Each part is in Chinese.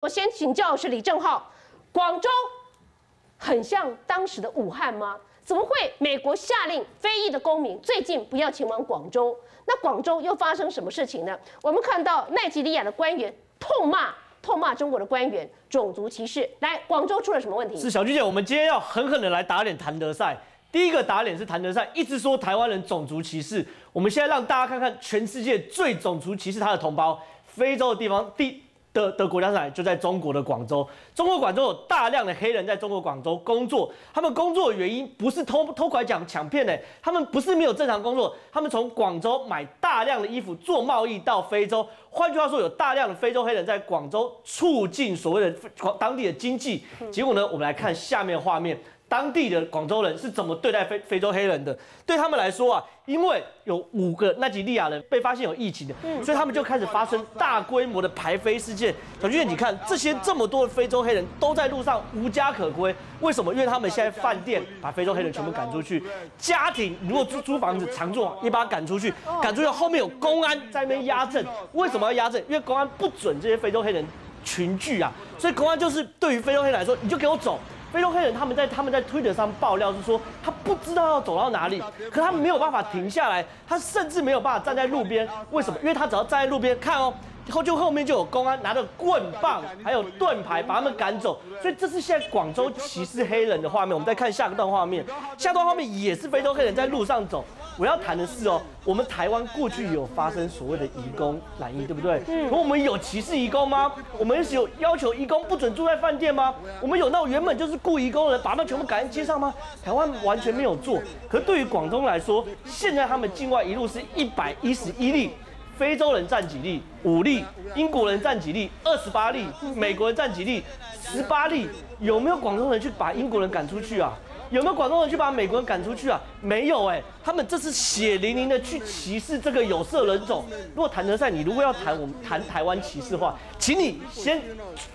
我先请教是李正浩，广州很像当时的武汉吗？怎么会美国下令非裔的公民最近不要前往广州？那广州又发生什么事情呢？我们看到奈及利亚的官员痛骂痛骂中国的官员种族歧视。来，广州出了什么问题？是小菊姐，我们今天要狠狠的来打脸谭德赛。第一个打脸是谭德赛一直说台湾人种族歧视，我们现在让大家看看全世界最种族歧视他的同胞，非洲的地方第。的的国家在就在中国的广州，中国广州有大量的黑人在中国广州工作，他们工作的原因不是偷偷拐抢抢骗的，他们不是没有正常工作，他们从广州买大量的衣服做贸易到非洲，换句话说，有大量的非洲黑人在广州促进所谓的当地的经济，结果呢，我们来看下面画面。当地的广州人是怎么对待非非洲黑人的？对他们来说啊，因为有五个奈及利亚人被发现有疫情的，所以他们就开始发生大规模的排非事件。小俊，你看这些这么多的非洲黑人都在路上无家可归，为什么？因为他们现在饭店把非洲黑人全部赶出去，家庭如果租租房子常住也把他赶出去，赶出去后面有公安在那边压阵。为什么要压阵？因为公安不准这些非洲黑人群聚啊，所以公安就是对于非洲黑人来说，你就给我走。非洲黑人他们在他们在推特上爆料是说，他不知道要走到哪里，可他们没有办法停下来，他甚至没有办法站在路边。为什么？因为他只要站在路边看哦，后就后面就有公安拿着棍棒还有盾牌把他们赶走。所以这是现在广州歧视黑人的画面。我们再看下一段画面，下段画面也是非洲黑人在路上走。我要谈的是哦，我们台湾过去有发生所谓的移工染衣，对不对？嗯。可我们有歧视移工吗？我们有要求移工不准住在饭店吗？我们有那种原本就是雇移工的人把他们全部赶在街上吗？台湾完全没有做。可是对于广东来说，现在他们境外一路是一百一十一例，非洲人占几例？五例。英国人占几例？二十八例。美国人占几例？十八例。有没有广东人去把英国人赶出去啊？有没有广东人去把美国人赶出去啊？没有哎，他们这是血淋淋的去歧视这个有色人种。如果谈得赛，你如果要谈我们谈台湾歧视的话，请你先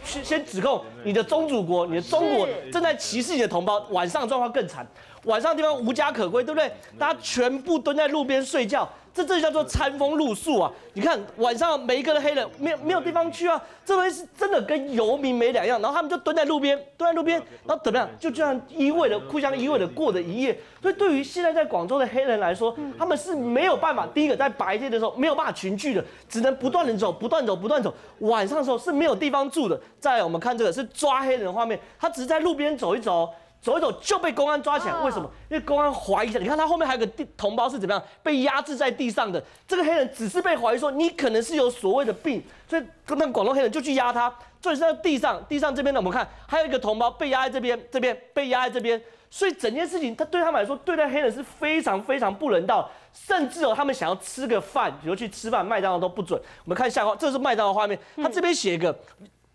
先先指控你的宗主国，你的中国正在歧视你的同胞。晚上状况更惨，晚上地方无家可归，对不对？大家全部蹲在路边睡觉。这这叫做餐风露宿啊！你看晚上每一个的黑人没有没有地方去啊，这东西是真的跟游民没两样。然后他们就蹲在路边，蹲在路边，然后怎么样？就这样依偎的互相依偎的过着一夜。所以对于现在在广州的黑人来说，他们是没有办法。第一个在白天的时候没有办法群聚的，只能不断的走，不断走，不断走。晚上的时候是没有地方住的。再来我们看这个是抓黑人的画面，他只是在路边走一走。走一走就被公安抓起来，为什么？因为公安怀疑。你看他后面还有个地同胞是怎么样被压制在地上的？这个黑人只是被怀疑说你可能是有所谓的病，所以那广东黑人就去压他，就是在地上，地上这边呢，我们看还有一个同胞被压在这边，这边被压在这边，所以整件事情他对他们来说对待黑人是非常非常不人道，甚至哦他们想要吃个饭，比如去吃饭，麦当劳都不准。我们看下画，这是麦当劳画面，他这边写一个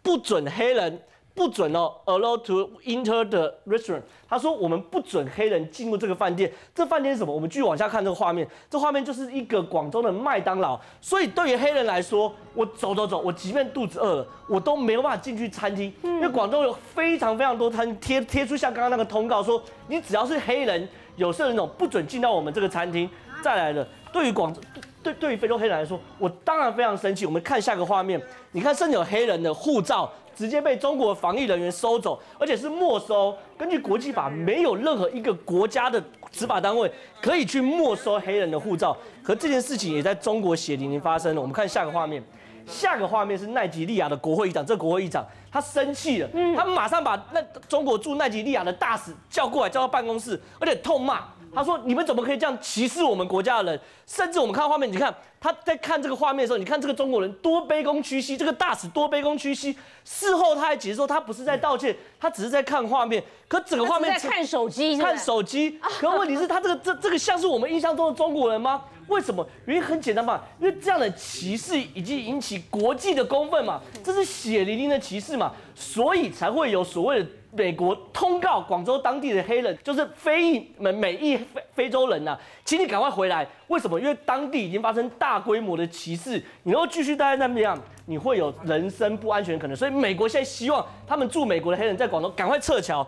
不准黑人。不准哦，allow to enter the restaurant。他说我们不准黑人进入这个饭店。这饭店是什么？我们继续往下看这个画面。这画面就是一个广州的麦当劳。所以对于黑人来说，我走走走，我即便肚子饿了，我都没有办法进去餐厅。因为广州有非常非常多餐贴贴出像刚刚那个通告，说你只要是黑人有色人种不准进到我们这个餐厅。再来了，对于广对对于非洲黑人来说，我当然非常生气。我们看下个画面，你看甚至有黑人的护照。直接被中国防疫人员收走，而且是没收。根据国际法，没有任何一个国家的执法单位可以去没收黑人的护照。可这件事情也在中国血淋淋发生了。我们看下个画面，下个画面是奈及利亚的国会议长，这国会议长他生气了，他马上把那中国驻奈及利亚的大使叫过来，叫到办公室，而且痛骂。他说：“你们怎么可以这样歧视我们国家的人？甚至我们看到画面，你看他在看这个画面的时候，你看这个中国人多卑躬屈膝，这个大使多卑躬屈膝。事后他还解释说，他不是在道歉，他只是在看画面。可整个画面在看手机，看手机。可问题是，他这个这这个像是我们印象中的中国人吗？为什么？原因很简单嘛，因为这样的歧视已经引起国际的公愤嘛，这是血淋淋的歧视嘛，所以才会有所谓的。”美国通告广州当地的黑人，就是非裔美美裔非非洲人呐，请你赶快回来。为什么？因为当地已经发生大大规模的歧视，你要继续待在那边，你会有人身不安全可能。所以美国现在希望他们驻美国的黑人在广东赶快撤侨。